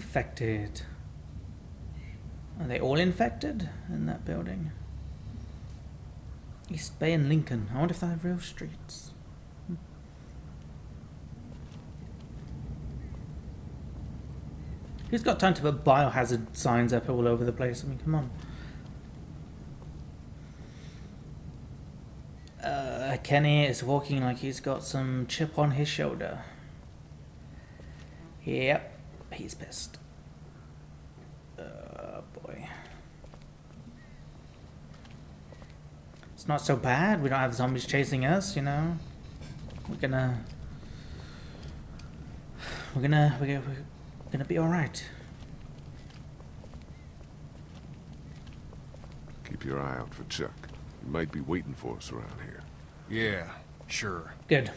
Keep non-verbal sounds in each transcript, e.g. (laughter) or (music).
Infected. Are they all infected in that building? East Bay and Lincoln. I wonder if they have real streets. Hmm. Who's got time to put biohazard signs up all over the place? I mean, come on. Uh, Kenny is walking like he's got some chip on his shoulder. Yep, he's pissed. Oh boy. It's not so bad. We don't have zombies chasing us, you know. We're gonna. We're gonna. We're gonna, we're gonna be alright. Keep your eye out for Chuck. He might be waiting for us around here. Yeah, sure. Good.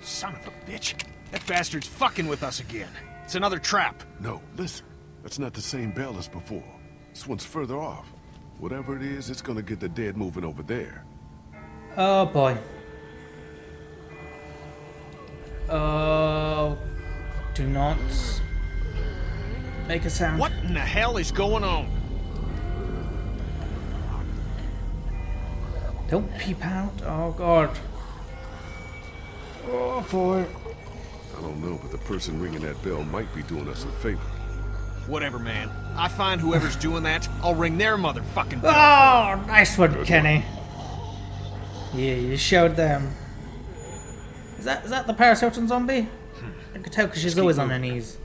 Son of a bitch. That bastard's fucking with us again. It's another trap. No, listen. That's not the same bell as before. This one's further off. Whatever it is, it's gonna get the dead moving over there. Oh boy. Oh. Do not make a sound. What in the hell is going on? Don't peep out. Oh god. Oh boy. I don't know, but the person ringing that bell might be doing us a favor. Whatever, man. I find whoever's doing that, I'll ring their motherfucking bell. Oh, nice one, Kenny. Yeah, you showed them. Is that is that the Paris Hilton zombie? I could tell because she's always on her knees.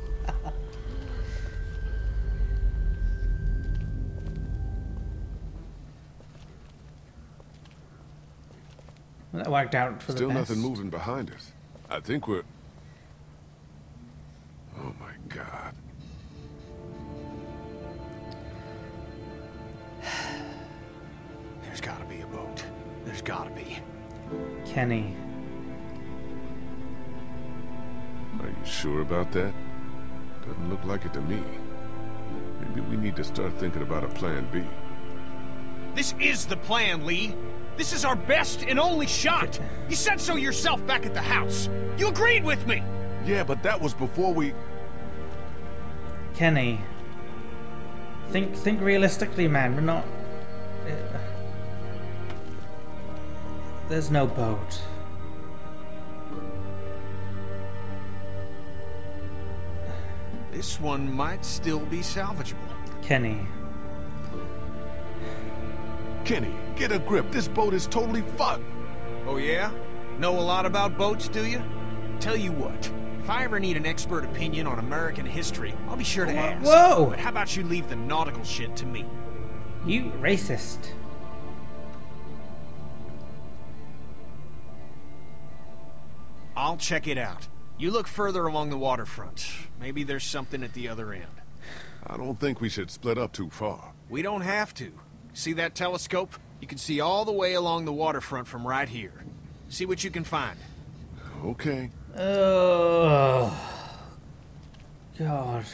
Worked out for Still the best. nothing moving behind us. I think we're... Oh my god. There's gotta be a boat. There's gotta be. Kenny. Are you sure about that? Doesn't look like it to me. Maybe we need to start thinking about a plan B. This is the plan, Lee. This is our best and only shot. You said so yourself back at the house. You agreed with me. Yeah, but that was before we... Kenny. Think think realistically, man. We're not. uh, There's no boat. This one might still be salvageable. Kenny. Kenny, get a grip. This boat is totally fucked. Oh yeah? Know a lot about boats, do you? Tell you what, if I ever need an expert opinion on American history, I'll be sure to ask. Whoa! But how about you leave the nautical shit to me? You racist. I'll check it out. You look further along the waterfront. Maybe there's something at the other end. I don't think we should split up too far. We don't have to. See that telescope? You can see all the way along the waterfront from right here. See what you can find. Okay. Oh. God.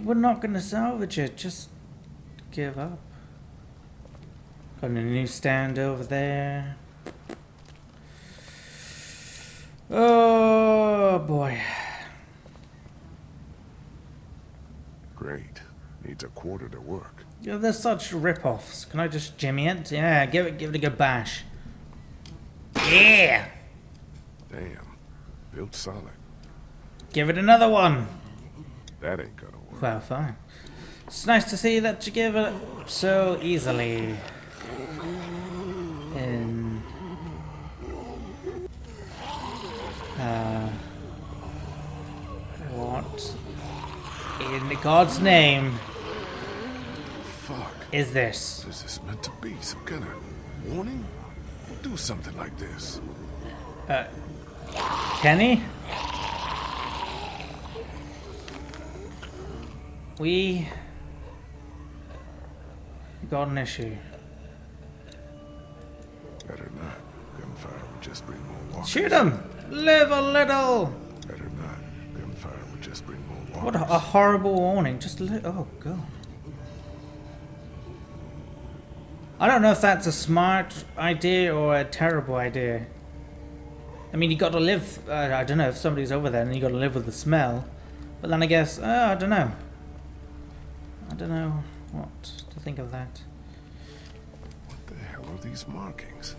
We're not gonna salvage it. Just give up. Got a new stand over there. Oh boy. Great. Needs a quarter to work. Yeah, they're such rip-offs. Can I just jimmy it? Yeah, give it, give it a good bash. Yeah. Damn. Built solid. Give it another one. That ain't gonna work. Well, fine. It's nice to see that you give it so easily. In uh, what in God's name Fuck. is this? Is this meant to be some kind of warning? Do something like this. Uh, Kenny? We got an issue. Better not. Gunfire would just bring more walkers. Shoot him! Live a little! Better not. Gunfire would just bring more walkers. What a, a horrible warning. Just li- oh god. I don't know if that's a smart idea or a terrible idea. I mean, you got to live. Uh, I don't know if somebody's over there, then you got to live with the smell. But then I guess, uh, I don't know. I don't know what to think of that. What the hell are these markings?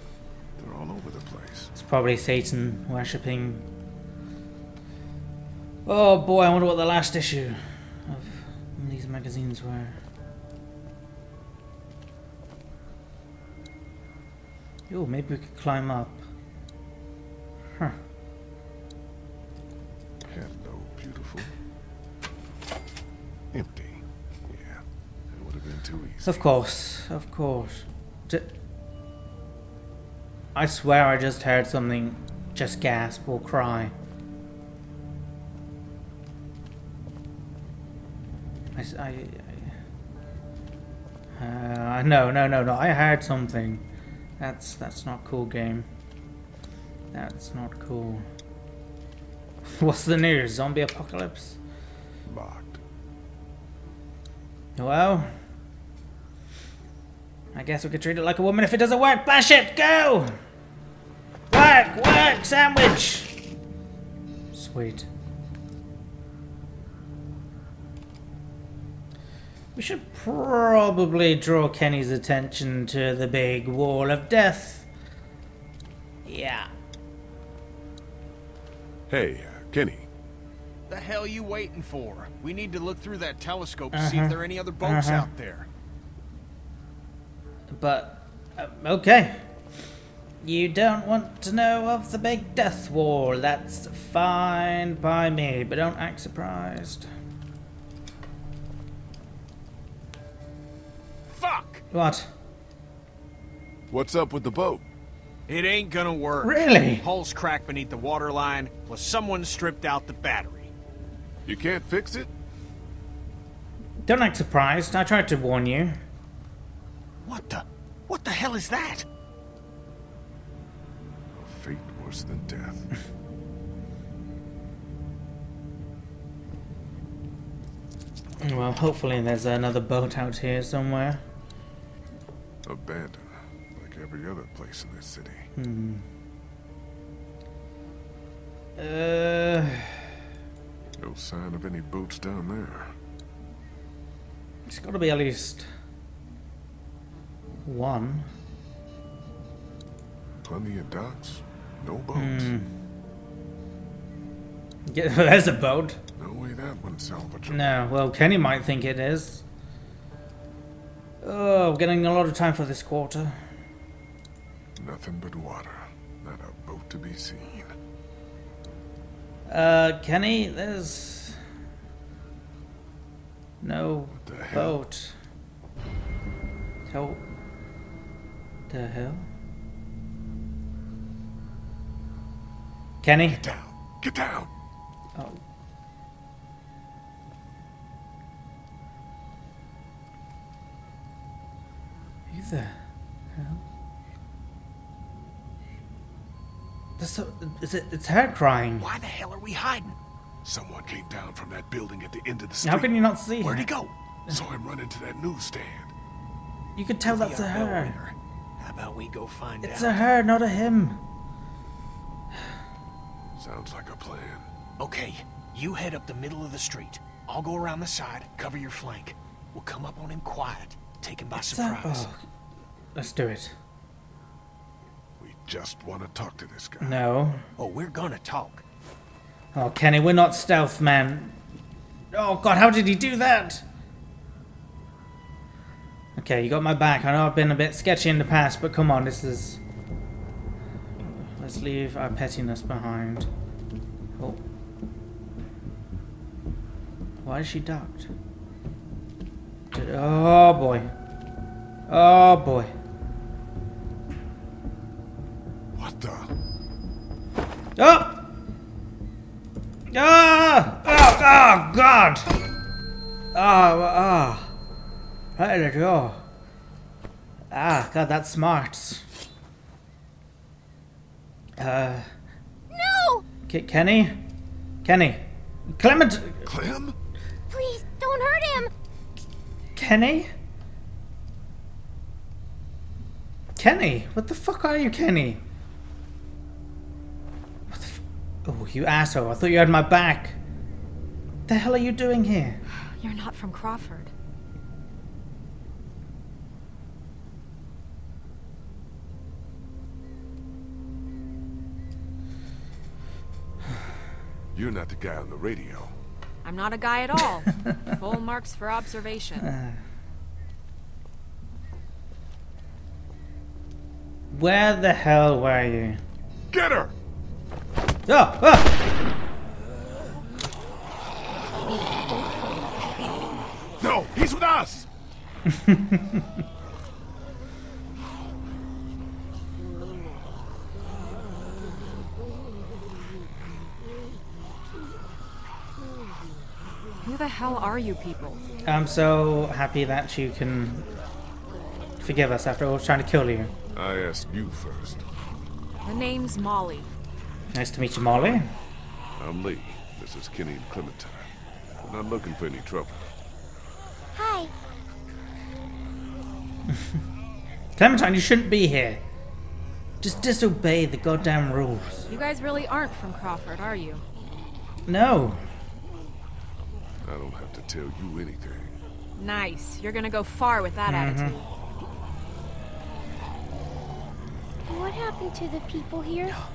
They're all over the place. It's probably Satan worshipping. Oh boy, I wonder what the last issue of these magazines were. Oh, maybe we could climb up. Huh. Hello, beautiful. Empty. Yeah, it would have been too easy. Of course, of course. D- I swear I just heard something just gasp or cry. I. uh, no, no, no, no. I heard something. That's that's not cool, game. That's not cool. (laughs) What's the news? Zombie apocalypse? Locked. Well, I guess we could treat it like a woman if it doesn't work. Bash it, go! Work, work, sandwich! Sweet. We should probably draw Kenny's attention to the big wall of death. Yeah. Hey, uh, Kenny. The hell you waiting for? We need to look through that telescope to see Uh-huh. if there are any other boats Uh-huh. out there. But, uh, okay. You don't want to know of the big death wall. That's fine by me, but don't act surprised. What? What's up with the boat? It ain't gonna work. Really? Hull's cracked beneath the waterline, plus someone stripped out the battery. You can't fix it? Don't act surprised. I tried to warn you. What the? What the hell is that? A fate worse than death. (laughs) Well, hopefully there's another boat out here somewhere. Abandoned, like every other place in this city. Hmm. Uh, No sign of any boats down there. it's got to be at least one. Plenty of docks, no boats. Hmm. Yeah, (laughs) there's a boat. No way that one's salvageable. No, well, Kenny might think it is. Oh, getting a lot of time for this quarter. Nothing but water. Not a boat to be seen. Uh, Kenny, there's no boat. How the hell? Kenny? Get down! Get down! Oh. Who the hell? That's so, is it, it's her crying. Why the hell are we hiding? Someone came down from that building at the end of the street. How can you not see Where'd her? he go? Saw him run into that newsstand. You could tell that's We a her. winner. How about we go find It's out? It's a her, not a him. Sounds like a plan. Okay, you head up the middle of the street. I'll go around the side, cover your flank. We'll come up on him quiet, take him by It's a- surprise. oh, let's do it. We just want to talk to this guy. No. Oh, we're gonna talk. Oh, Kenny, we're not stealth, man. Oh, God, how did he do that? Okay, you got my back. I know I've been a bit sketchy in the past, but come on, this is... Let's leave our pettiness behind. Oh. Why is she ducked? Did- Oh, boy. Oh, boy. What the? Oh! Ah! Oh, oh, God! Oh, oh. Right at the door. Ah, God, that smarts. Uh, No! K- Kenny? Kenny? Clement? Clem? Kenny? Kenny? What the fuck are you, Kenny? What the f- Oh, you asshole. I thought you had my back. The hell are you doing here? (sighs) You're not from Crawford. (sighs) You're not the guy on the radio. I'm not a guy at all. (laughs) Full marks for observation. (sighs) Where the hell were you? Get her! Oh, oh! No, he's with us! (laughs) hell are you people? I'm so happy that you can forgive us after all trying to kill you. I asked you first. The name's Molly. Nice to meet you, Molly. I'm Lee. This is Kenny and Clementine. We're not looking for any trouble. Hi. (laughs) Clementine, you shouldn't be here. Just disobey the goddamn rules. You guys really aren't from Crawford, are you? No. I don't have to tell you anything. Nice. You're gonna go far with that mm-hmm. attitude. What happened to the people here? Oh,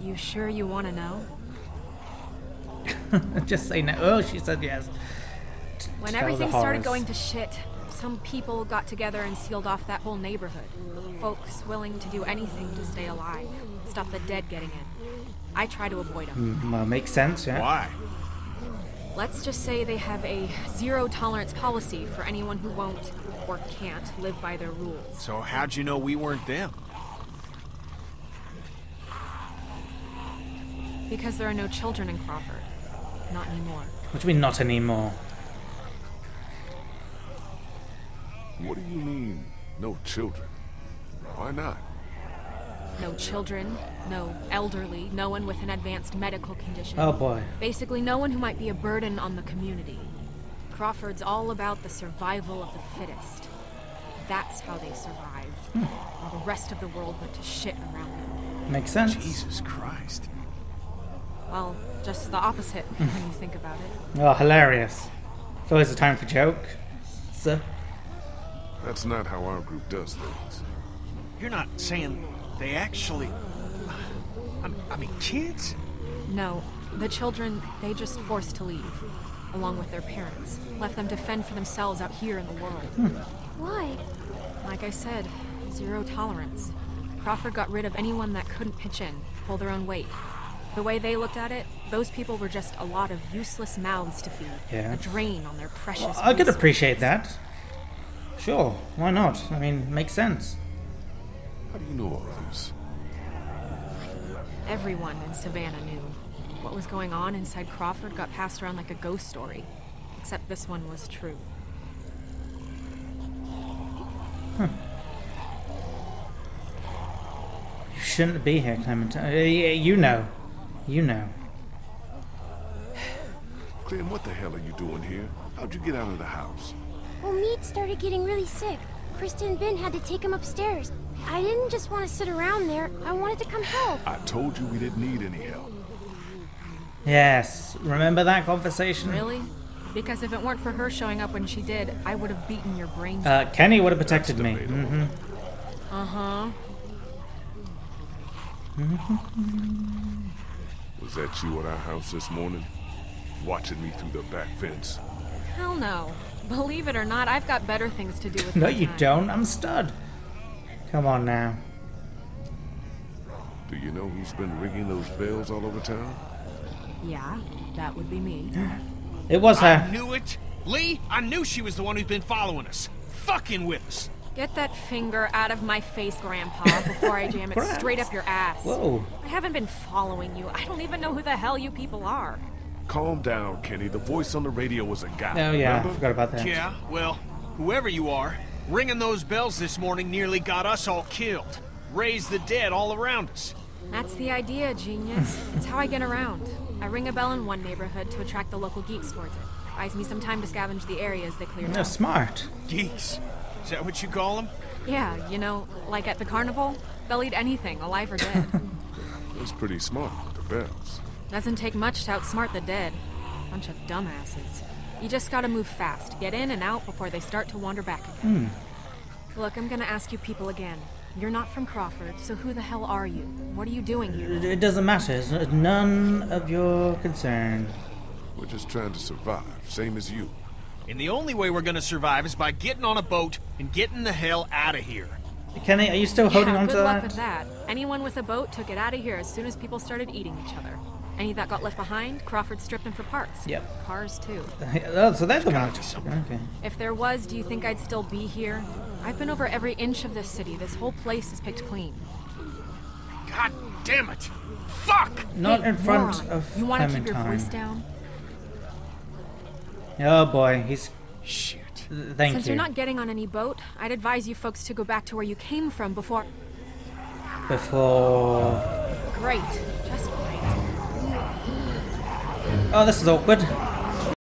you sure you want to know? (laughs) Just say no. Oh, she said yes. When Tell everything started going to shit, some people got together and sealed off that whole neighborhood. Folks willing to do anything to stay alive, stop the dead getting in. I try to avoid them. Mm, Well, makes sense, yeah. Why? Let's just say they have a zero tolerance policy for anyone who won't or can't live by their rules. So how'd you know we weren't them? Because there are no children in Crawford. Not anymore. What do you mean not anymore? What do you mean, no children? Why not? No children, no elderly, no one with an advanced medical condition. Oh boy. Basically, no one who might be a burden on the community. Crawford's all about the survival of the fittest. That's how they survived. While the rest of the world went to shit around them. Makes sense. Jesus Christ. Well, just the opposite (laughs) when you think about it. Oh, hilarious. It's always a time for joke. sir. That's not how our group does things. You're not saying they actually. Uh, I, I mean, kids? No, the children, they just forced to leave, along with their parents. Left them to fend for themselves out here in the world. Hmm. Why? Like I said, zero tolerance. Crawford got rid of anyone that couldn't pitch in, pull their own weight. The way they looked at it, those people were just a lot of useless mouths to feed. Yeah. A drain on their precious. I could appreciate that. Sure, why not? I mean, makes sense. How do you know all this? Everyone in Savannah knew. What was going on inside Crawford got passed around like a ghost story. Except this one was true. You shouldn't be here, Clementine. Uh, You know. You know. Clem, what the hell are you doing here? How'd you get out of the house? Well, Mead started getting really sick. Christa and Ben had to take him upstairs. I didn't just want to sit around there. I wanted to come help. I told you we didn't need any help. Yes, remember that conversation? Really? Because if it weren't for her showing up when she did, I would have beaten your brains. Uh, Kenny would have protected me. debatable. hmm Uh huh. Was that you at our house this morning? Watching me through the back fence? Hell no. Believe it or not, I've got better things to do with No, you time. don't. I'm stud. Come on now. Do you know who's been ringing those bells all over town? Yeah, that would be me. It was her. I knew it. Lee, I knew she was the one who's been following us. Fucking with us. Get that finger out of my face, Grandpa, before I jam it (laughs) straight up your ass. Whoa. I haven't been following you. I don't even know who the hell you people are. Calm down, Kenny. The voice on the radio was a guy. Oh yeah, I forgot about that. Yeah, well, whoever you are, ringing those bells this morning nearly got us all killed. Raised the dead all around us. That's the idea, genius. it's how I get around. I ring a bell in one neighborhood to attract the local geeks towards it. Buys me some time to scavenge the areas they cleared No, oh, out. smart. Geeks. Is that what you call them? Yeah, you know, like at the carnival, they'll eat anything, alive or dead. (laughs) That's pretty smart the bells. Doesn't take much to outsmart the dead. Bunch of dumbasses. You just gotta move fast, get in and out before they start to wander back again. Hmm. Look, I'm gonna ask you people again. You're not from Crawford, so who the hell are you? What are you doing here? It, it doesn't matter. It's none of your concern. We're just trying to survive, same as you. And the only way we're gonna survive is by getting on a boat and getting the hell out of here. Kenny, are you still holding yeah, on good to luck with that. Anyone with a boat took it out of here as soon as people started eating each other. Any that got left behind, Crawford stripped them for parts. Yep. Cars too. (laughs) Oh, so they're the gotta one. something. Okay. If there was, do you think I'd still be here? I've been over every inch of this city. This whole place is picked clean. God damn it! Fuck! Not Hey, in front moron, of You want to keep your voice down? Oh boy, he's. Shit. Thank Since you. you're not getting on any boat, I'd advise you folks to go back to where you came from before. Before. Great. Oh, this is awkward.